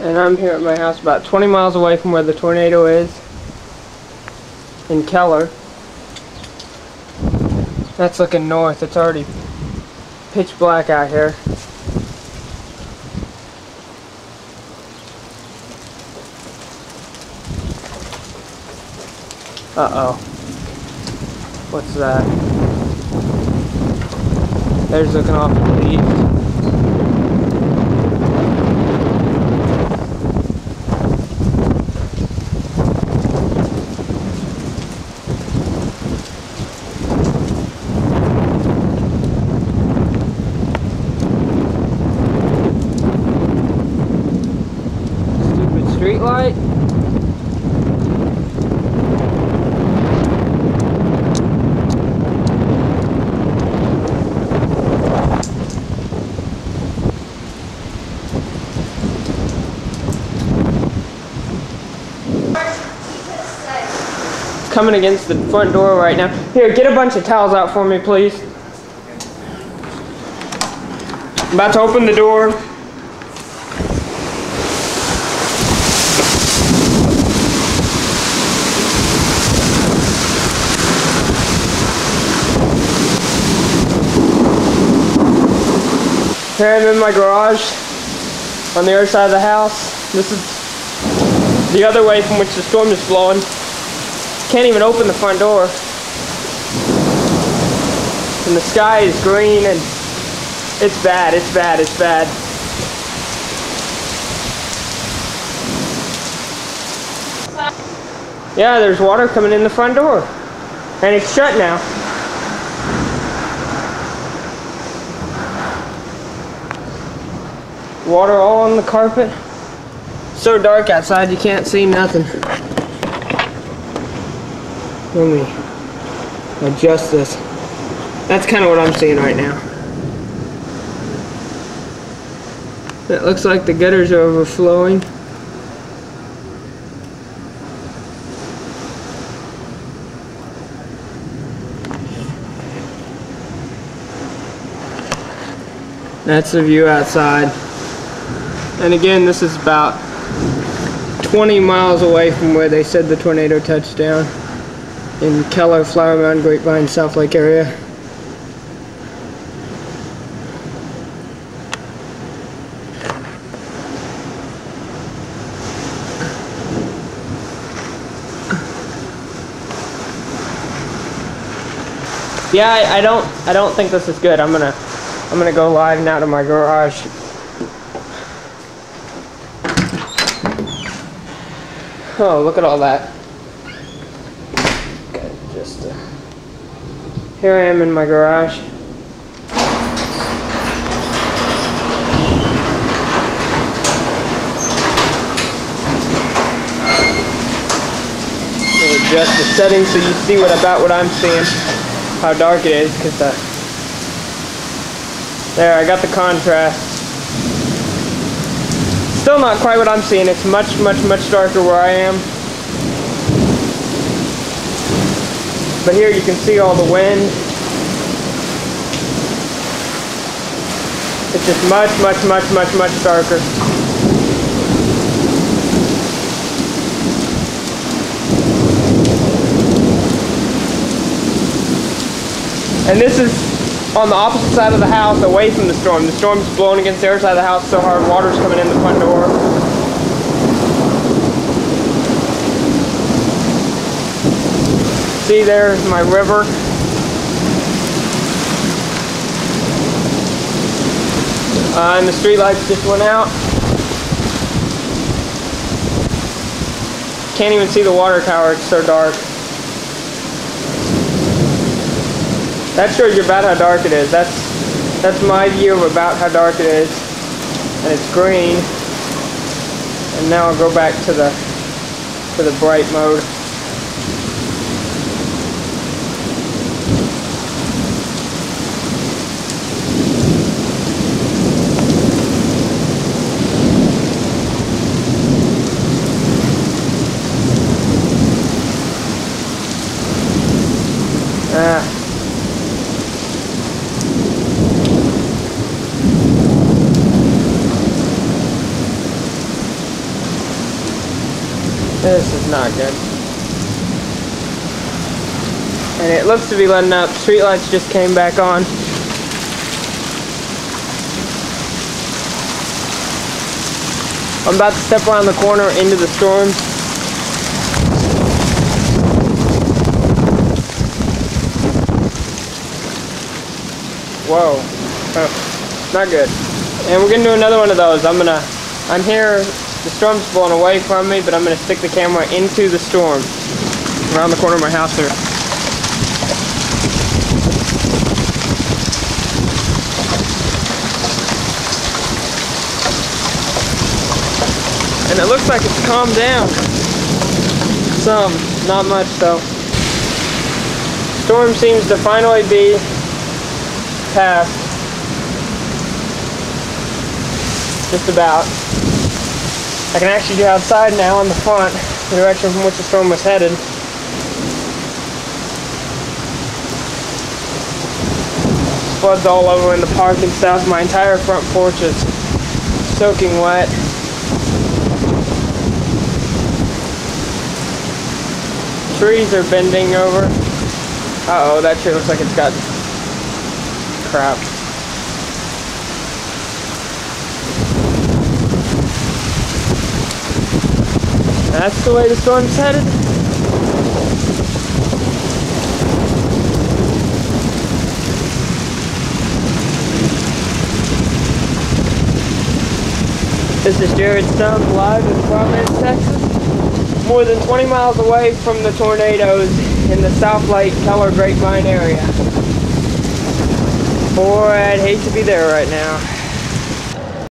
and I'm here at my house about 20 miles away from where the tornado is in Keller. That's looking north. It's already pitch black out here. Uh-oh. What's that? There's looking off the east. Stupid street light. Coming against the front door right now. Here, get a bunch of towels out for me, please. I'm about to open the door. Here I'm in my garage on the other side of the house. This is the other way from which the storm is blowing. Can't even open the front door. And the sky is green and it's bad, it's bad, it's bad. Yeah, there's water coming in the front door. And it's shut now. Water all on the carpet. So dark outside you can't see nothing. Let me adjust this. That's kind of what I'm seeing right now. It looks like the gutters are overflowing. That's the view outside. And again, this is about 20 miles away from where they said the tornado touched down in Keller, Flower Mound, Grapevine, Southlake area. Yeah, I, I don't I don't think this is good. I'm gonna I'm gonna go live now to my garage. Oh, look at all that. Okay, just uh, here I am in my garage. Adjust the settings so you see what about what I'm seeing, how dark it is, because the there I got the contrast. Still not quite what I'm seeing. It's much, much, much darker where I am. But here you can see all the wind. It's just much, much, much, much, much darker. And this is on the opposite side of the house, away from the storm. The storm's blowing against the other side of the house so hard, water's coming in the front door. See, there's my river. Uh, and the street lights just went out. Can't even see the water tower, it's so dark. That shows you about how dark it is. That's that's my view of about how dark it is. And it's green. And now I'll go back to the to the bright mode. This is not good. And it looks to be letting up. Streetlights just came back on. I'm about to step around the corner into the storm. Whoa. Oh, not good. And we're gonna do another one of those. I'm gonna, I'm here, the storm's blowing away from me, but I'm gonna stick the camera into the storm. Around the corner of my house here. And it looks like it's calmed down. Some, not much though. Storm seems to finally be past. Just about. I can actually get outside now on the front, the direction from which the storm was headed. Floods all over in the park and stuff. My entire front porch is soaking wet. Trees are bending over. Uh oh, that tree looks like it's got crap. That's the way the storm's headed. This is Jared Stump live in Providence, Texas. More than 20 miles away from the tornadoes in the Southlake Keller Grapevine area. Boy, I'd hate to be there right now.